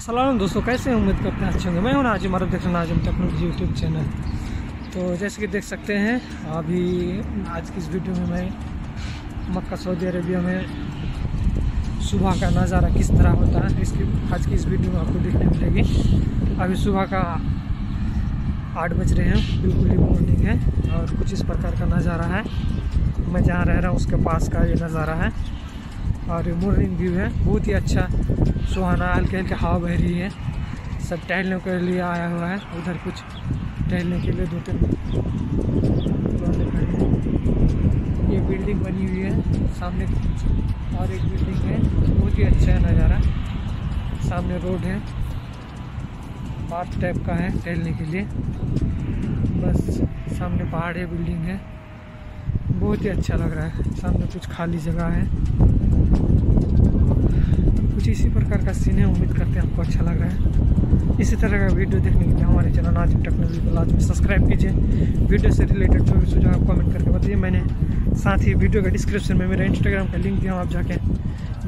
सलाम दोस्तों, कैसे उम्मीद करते हैं अच्छे होंगे। मैं हूँ नाजिम हमारा देख आज नाजिम टेक्नोलॉजी यूट्यूब चैनल। तो जैसे कि देख सकते हैं, अभी आज की इस वीडियो में मैं मक्का, सऊदी अरेबिया में सुबह का नज़ारा किस तरह होता है, इसकी, आज की इस वीडियो में आपको देखने मिलेगी। अभी सुबह का आठ बज रहे हैं, बिल्कुल ही मॉर्निंग है, और कुछ इस प्रकार का नज़ारा है। मैं जहाँ रह रहा हूँ, उसके पास का ये नज़ारा है। और ये मॉर्निंग व्यू है, बहुत ही अच्छा सुहाना हल्के हल्के हवा बह रही है। सब टहलने के लिए आया हुआ है, उधर कुछ टहलने के लिए दो तीन ये बिल्डिंग बनी हुई है, सामने और एक बिल्डिंग है, बहुत ही अच्छा है नज़ारा। सामने रोड है, पार्क टाइप का है टहलने के लिए। बस सामने पहाड़ है, बिल्डिंग है। बहुत ही अच्छा लग रहा है। सामने कुछ खाली जगह है। कुछ इसी प्रकार का सीन है उम्मीद करते हैं आपको अच्छा लग रहा है। इसी तरह का वीडियो देखने के लिए हमारे चैनल नाजिम टेक्नोलॉजी को लाजमी सब्सक्राइब कीजिए। वीडियो से रिलेटेड जो भी सुझाव आप कमेंट करके बताइए। मैंने साथ ही वीडियो के डिस्क्रिप्शन में मेरा इंस्टाग्राम का लिंक दिया हूँ आप जाके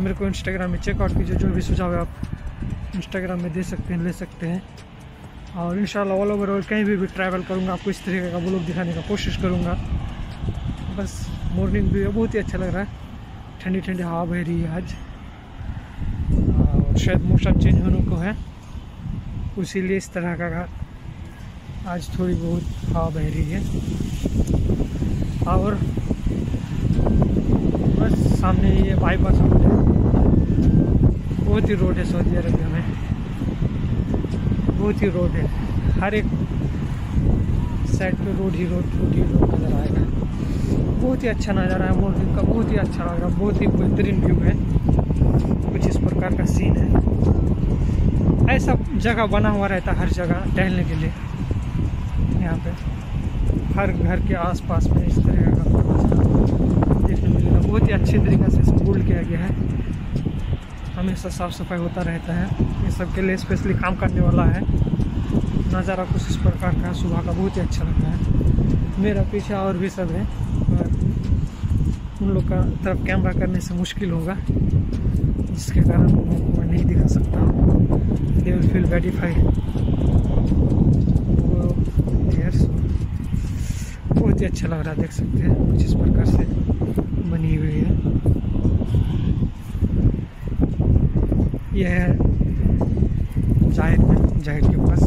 मेरे को इंस्टाग्राम में चेकआउट कीजिए। जो भी सुझाव है आप इंस्टाग्राम में दे सकते हैं ले सकते हैं। और इन ऑल ओवर वर्ल्ड कहीं भी, भी ट्रैवल करूँगा आपको इस तरीके का ब्लॉग दिखाने का कोशिश करूँगा। बस मॉर्निंग व्यू है, बहुत ही अच्छा लग रहा है। ठंडी ठंडी हवा बह रही है आज। और शायद मौसम चेंज होने को है। इसीलिए इस तरह का आज थोड़ी बहुत हवा बह रही है। और बस सामने ये बाईपास रोड है। बहुत ही रोड है सऊदी अरबिया में। बहुत ही रोड है। हर एक साइड पे रोड ही रोड रोड ही रोड नज़र आएगा बहुत ही अच्छा नज़ारा है मॉर्निंग का बहुत ही अच्छा लग रहा है, बहुत ही बेहतरीन व्यू है। कुछ इस प्रकार का सीन है। ऐसा जगह बना हुआ रहता है हर जगह टहलने के लिए। यहाँ पे हर घर के आसपास में इस तरह का देखने मिलेगा बहुत ही अच्छे तरीके से इसको बुल्ड किया गया है। हमेशा साफ़ सफ़ाई होता रहता है। ये सब के लिए स्पेशली काम करने वाला है। नज़ारा कुछ इस प्रकार का सुबह का बहुत ही अच्छा लगता है। मेरा पीछे और भी सब है। उन लोग का तरफ़ कैमरा करने से मुश्किल होगा, जिसके कारण मैं नहीं दिखा सकता। हूँ दे विल फील वेरीफाई बहुत ही अच्छा लग रहा है, देख सकते हैं। कुछ इस प्रकार से बनी हुई है। यह है ज़ाहिर में ज़ाहिर के पास।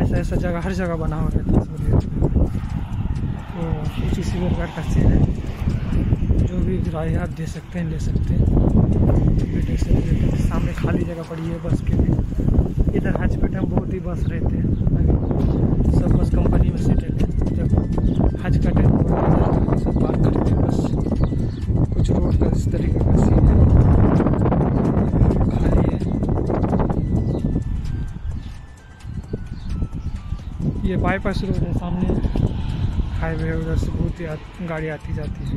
ऐसा ऐसा जगह, हर जगह बना हुआ रहता है तो कुछ इसी प्रकार का सीन है। भी राय आप दे सकते हैं, ले सकते हैं। वीडियो से रिलेटेड सामने खाली जगह पड़ी है बस के लिए। इधर हजपेट में बहुत ही बस रहते हैं। सब बस कंपनी में सेटेड है। जब हज का टाइम होगा सब पार्क करते हैं बस। कुछ रोड का इस तरीके का सीन है। खाली है। ये बाईपास रोड है, सामने हाईवे है, उधर से बहुत ही गाड़ी आती जाती है।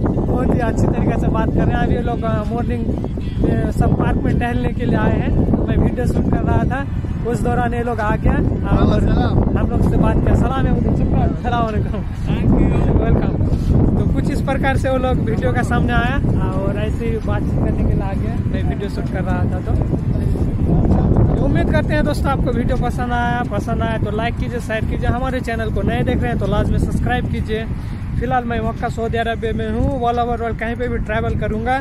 बहुत ही अच्छी तरीके से बात कर रहे हैं। अभी ये लोग मॉर्निंग सब पार्क में टहलने के लिए आए हैं। मैं वीडियो शूट कर रहा था। उस दौरान ये लोग आ गया। और हम लोग से बात किया। सलाम सलाम वेलकम तो कुछ इस प्रकार से वो लोग वीडियो का सामने आया। और ऐसे ही बातचीत करने के लिए आ गया। मैं वीडियो शूट कर रहा था तो। तो उम्मीद करते हैं दोस्तों आपको वीडियो पसंद आया। पसंद आया तो लाइक कीजिए शेयर कीजिए। हमारे चैनल को नए देख रहे हैं तो लाजमी सब्सक्राइब कीजिए। फ़िलहाल मैं मक्का, सऊदी अरबिया में हूँ ऑल ओवर वर्ल्ड कहीं पे भी ट्रैवल करूँगा।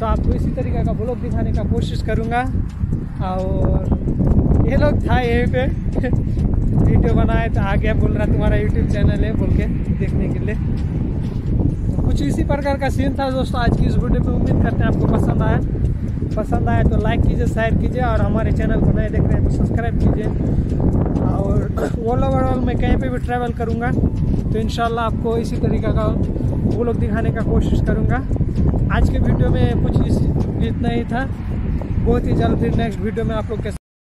तो आपको इसी तरीके का ब्लॉग दिखाने का कोशिश करूँगा। और ये लोग था यहीं पे। वीडियो बनाए तो आ गया बोल रहा, तुम्हारा यूट्यूब चैनल है, बोल के देखने के लिए। तो कुछ इसी प्रकार का सीन था दोस्तों, आज की इस वीडियो में उम्मीद करते हैं आपको पसंद आया। पसंद आया तो लाइक कीजिए शेयर कीजिए और हमारे चैनल को नए देख रहे हैं तो सब्सक्राइब कीजिए। और ऑल ओवर ऑल मैं कहीं पे भी ट्रैवल करूँगा। तो इन आपको इसी तरीके का वो लोग दिखाने का कोशिश करूँगा। आज के वीडियो में कुछ इस इतना ही था। बहुत ही जल्दी नेक्स्ट वीडियो में आप लोग के